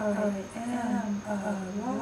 I am alive.